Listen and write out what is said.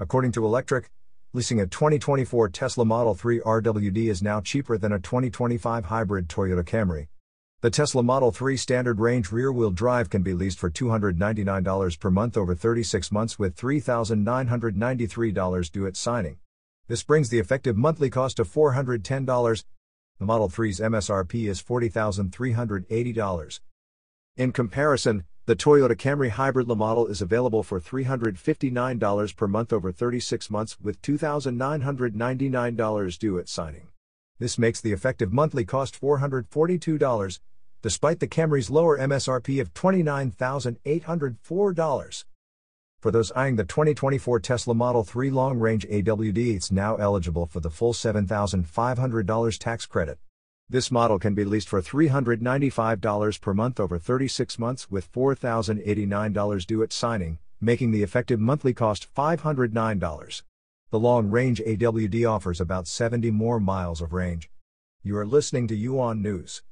According to Electrek, leasing a 2024 Tesla Model 3 RWD is now cheaper than a 2025 hybrid Toyota Camry. The Tesla Model 3 standard range rear wheel drive can be leased for $299 per month over 36 months with $3,993 due at signing. This brings the effective monthly cost to $410. The Model 3's MSRP is $40,380. In comparison, the Toyota Camry Hybrid model is available for $359 per month over 36 months with $2,999 due at signing. This makes the effective monthly cost $442, despite the Camry's lower MSRP of $29,804. For those eyeing the 2024 Tesla Model 3 long range AWD, it's now eligible for the full $7,500 tax credit. This model can be leased for $395 per month over 36 months with $4,089 due at signing, making the effective monthly cost $509. The long range AWD offers about 70 more miles of range. You are listening to UON News.